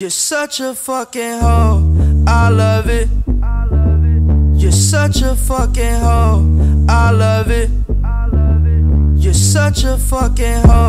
You're such a fucking hoe, I love it. You're such a fucking hoe, I love it. You're such a fucking hoe,